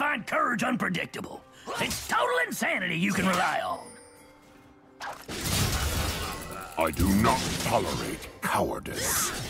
find courage unpredictable. It's total insanity you can rely on. I do not tolerate cowardice.